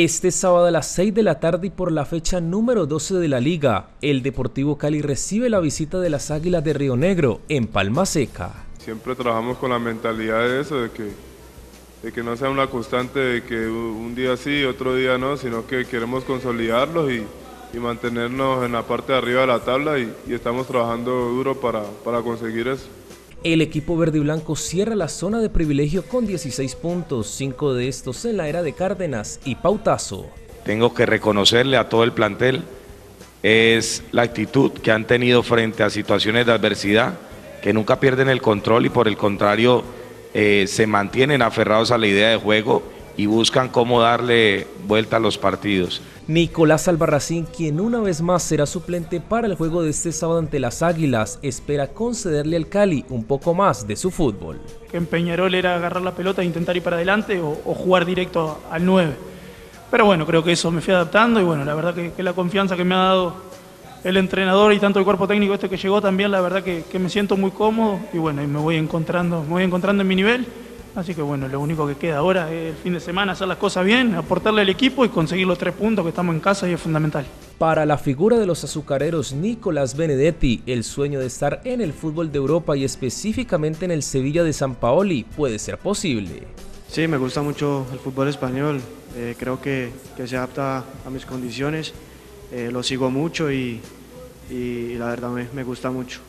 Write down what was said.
Este sábado a las 6 de la tarde y por la fecha número 12 de la liga, el Deportivo Cali recibe la visita de las Águilas de Río Negro en Palma Seca. Siempre trabajamos con la mentalidad de eso, de que, de que no sea una constante de que un día sí, otro día no, sino que queremos consolidarlos y, y mantenernos en la parte de arriba de la tabla y, y estamos trabajando duro para, para conseguir eso. El equipo verde y blanco cierra la zona de privilegio con 16 puntos, 5 de estos en la era de Cárdenas y Pautazo. Tengo que reconocerle a todo el plantel es la actitud que han tenido frente a situaciones de adversidad, que nunca pierden el control y por el contrario eh, se mantienen aferrados a la idea de juego y buscan cómo darle vuelta a los partidos. Nicolás Albarracín, quien una vez más será suplente para el juego de este sábado ante las Águilas, espera concederle al Cali un poco más de su fútbol. Que en Peñarol era agarrar la pelota e intentar ir para adelante o, o jugar directo al 9. Pero bueno, creo que eso me fui adaptando y bueno, la verdad que, que, la confianza que me ha dado el entrenador y tanto el cuerpo técnico este que llegó también, la verdad que, que me siento muy cómodo y bueno, y me voy encontrando, me voy encontrando en mi nivel Así que bueno, lo único que queda ahora es el fin de semana hacer las cosas bien, aportarle al equipo y conseguir los tres puntos que estamos en casa y es fundamental. Para la figura de los azucareros Nicolás Benedetti, el sueño de estar en el fútbol de Europa y específicamente en el Sevilla de San Paoli puede ser posible. Sí, me gusta mucho el fútbol español, eh, creo que, que, se adapta a mis condiciones, eh, lo sigo mucho y, y la verdad me, me gusta mucho.